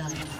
blood.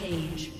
Rampage.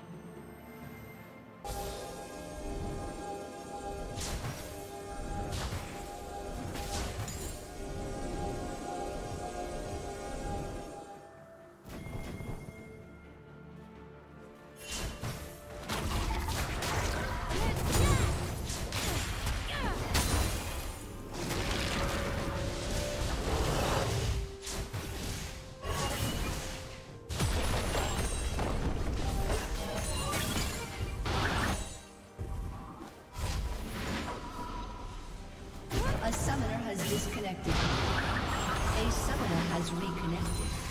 Has reconnected.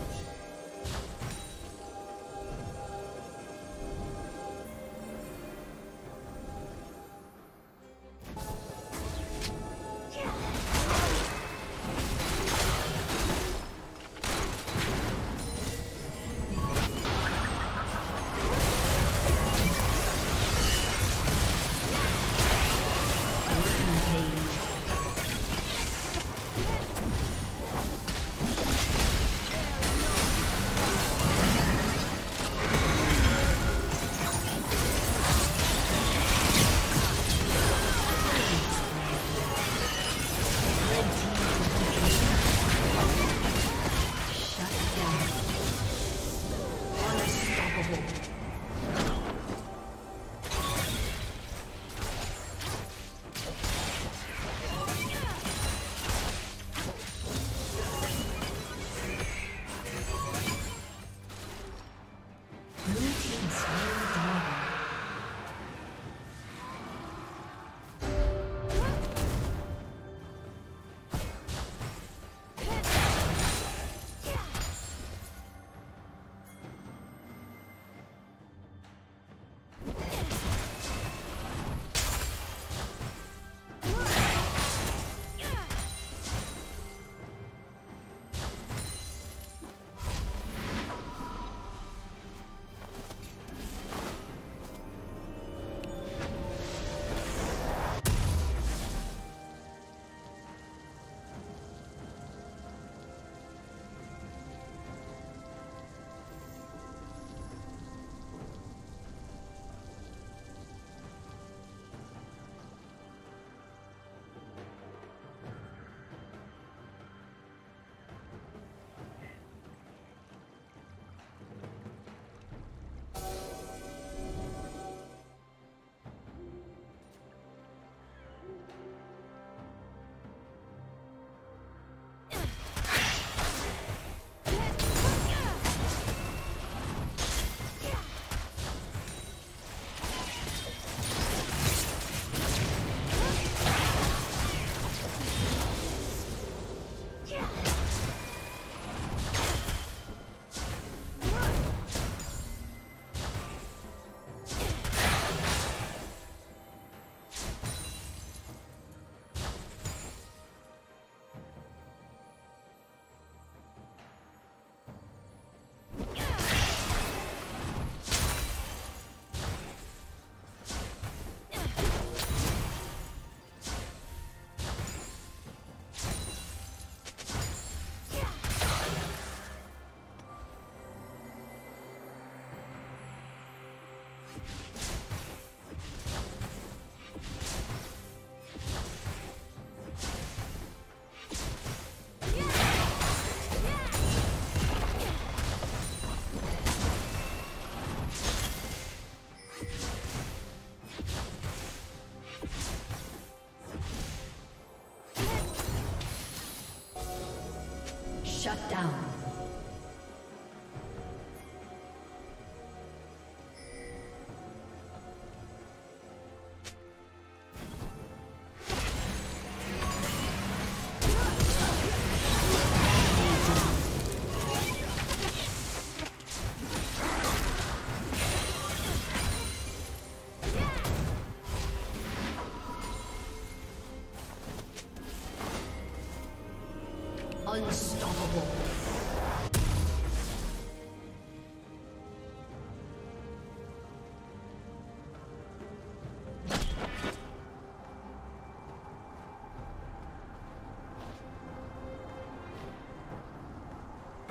Shut down.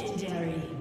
Legendary.